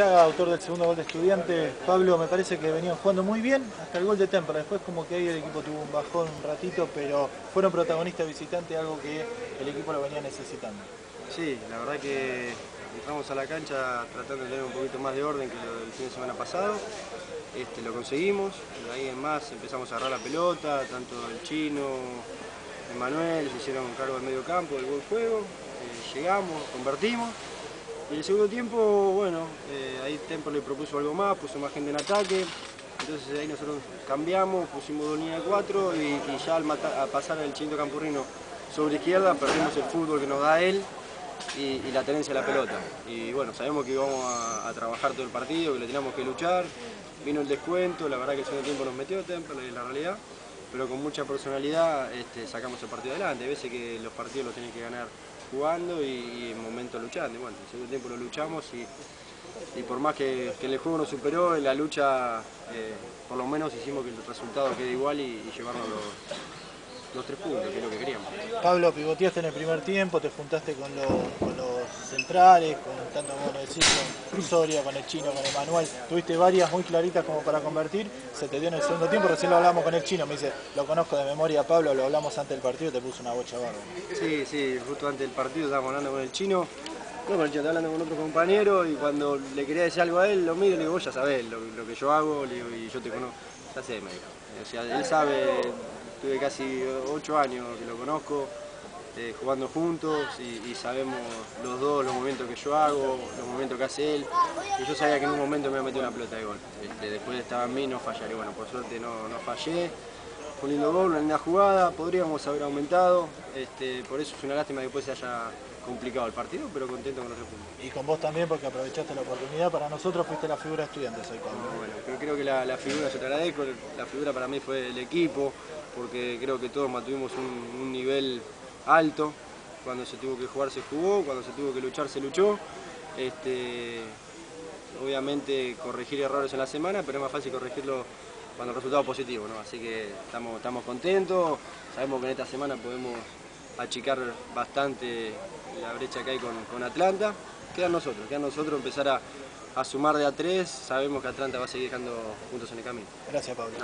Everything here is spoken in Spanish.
autor del segundo gol de estudiante, Pablo, me parece que venían jugando muy bien hasta el gol de Tempra. Después como que ahí el equipo tuvo un bajón un ratito, pero fueron protagonistas visitantes, algo que el equipo lo venía necesitando. Sí, la verdad que entramos a la cancha tratando de tener un poquito más de orden que lo del fin de semana pasado. Este, lo conseguimos, ahí en más empezamos a agarrar la pelota, tanto el chino, Emanuel, se hicieron cargo del medio campo, del buen juego, eh, llegamos, convertimos. Y el segundo tiempo, bueno, eh, ahí Tempo le propuso algo más, puso más gente en ataque, entonces ahí nosotros cambiamos, pusimos dos líneas de cuatro y, ya al, pasar el chinto campurrino sobre izquierda perdimos el fútbol que nos da él y, la tenencia de la pelota. Y bueno, sabemos que íbamos a, trabajar todo el partido, que le teníamos que luchar, vino el descuento, la verdad que el segundo tiempo nos metió Tempo, es la realidad, pero con mucha personalidad este, sacamos el partido adelante. Hay veces que los partidos los tienen que ganar jugando y, en momentos luchando. Y bueno, el segundo tiempo lo luchamos y, por más que, el juego nos superó, en la lucha eh, por lo menos hicimos que el resultado quede igual y, y llevarnos los, tres puntos, que es lo que queríamos. Pablo, pivoteaste en el primer tiempo, te juntaste con los, centrales, con tanto como decís, con Soria, con el chino, con Emanuel. Tuviste varias muy claritas como para convertir, se te dio en el segundo tiempo, recién lo hablamos con el chino, me dice, lo conozco de memoria Pablo, lo hablamos antes del partido, te puso una bocha barba. Sí, sí, justo antes del partido estábamos hablando con el chino. No, con el hablando con otro compañero y cuando le quería decir algo a él, lo miro y le digo, vos ya sabés lo, que yo hago, y yo te conozco, ya sé, me dijo. O sea, él sabe tuve casi ocho años que lo conozco, eh, jugando juntos y, sabemos los dos los momentos que yo hago, los momentos que hace él. Y yo sabía que en un momento me iba a meter una pelota de gol. Este, después estaba en mí, no fallaré. Bueno, por suerte no, no fallé. Fue un lindo gol, una linda jugada, podríamos haber aumentado. Este, por eso es una lástima que después se haya complicado el partido, pero contento con los puntos. Y con vos también porque aprovechaste la oportunidad. Para nosotros fuiste la figura de estudiantes hoy, Bueno, pero creo que la, figura, yo te agradezco, la figura para mí fue el equipo, porque creo que todos mantuvimos un, nivel alto. Cuando se tuvo que jugar se jugó, cuando se tuvo que luchar se luchó. Este, obviamente corregir errores en la semana, pero es más fácil corregirlo cuando el resultado es positivo, ¿no? Así que estamos, estamos contentos, sabemos que en esta semana podemos achicar bastante la brecha que hay con, Atlanta. Queda nosotros, queda nosotros empezar a, sumar de a tres, sabemos que Atlanta va a seguir dejando puntos en el camino. Gracias Pablo.